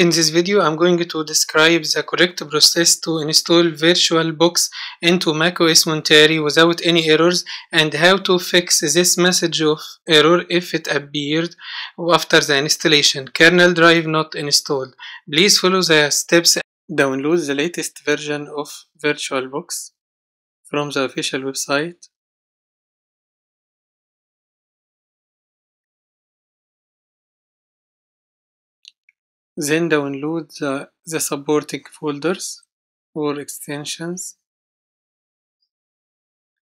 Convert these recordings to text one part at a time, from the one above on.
In this video, I'm going to describe the correct process to install VirtualBox into macOS Monterey without any errors and how to fix this message of error if it appeared after the installation. Kernel drive not installed. Please follow the steps. Download the latest version of VirtualBox from the official website. Then download the, the supporting folders or extensions.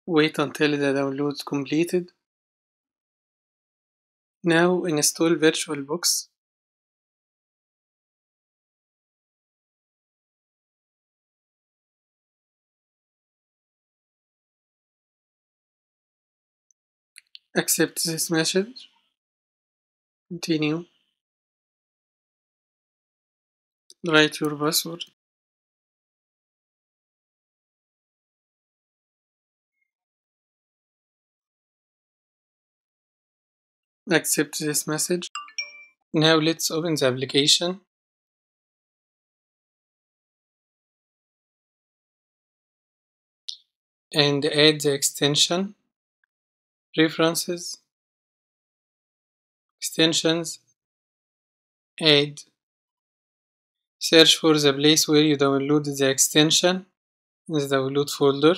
Wait until the download completed. Now install VirtualBox. Accept this message. Continue. Write your password. Accept this message. Now let's open the application. And add the extension, preferences, extensions, add Search for the place where you downloaded the extension in the download folder.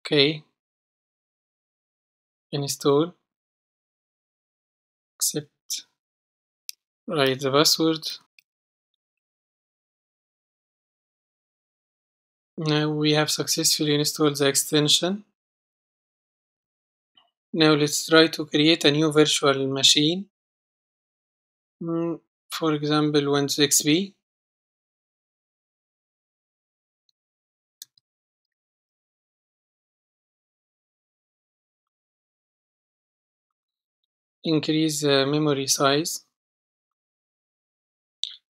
Okay. Install. Accept. Write the password. Now we have successfully installed the extension. Now let's try to create a new virtual machine. Mm, for example Windows XP increase the memory size.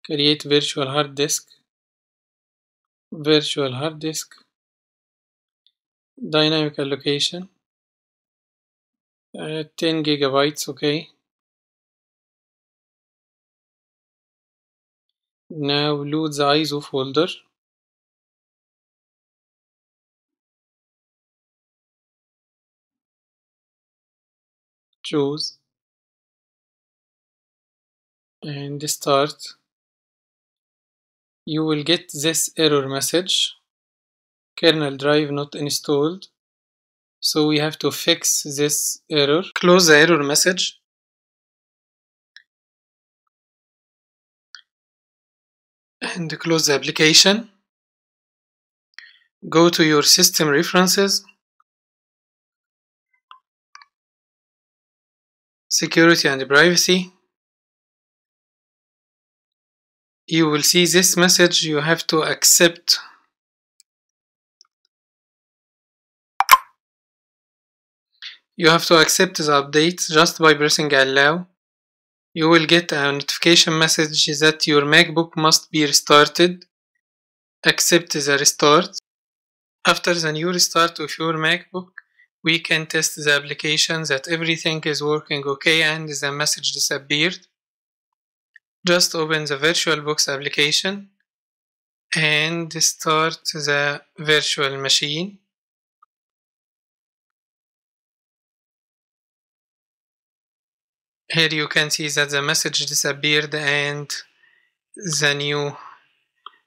Create virtual hard disk. Virtual hard disk. Dynamic allocation. Uh, 10 gigabytes okay Now load the ISO folder. Choose and start. You will get this error message. Kernel drive not installed. So we have to fix this error. Close the error message. And close the application. Go to your system preferences, security and privacy. You will see this message you have to accept You have to accept the update just by pressing allow you will get a notification message that your MacBook must be restarted. Accept the restart. After the new restart of your MacBook, we can test the application that everything is working okay and the message disappeared. Just open the VirtualBox application and start the virtual machine. Here you can see that the message disappeared and the new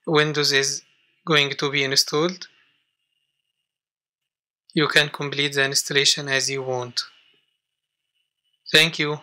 Windows is going to be installed. You can complete the installation as you want. Thank you.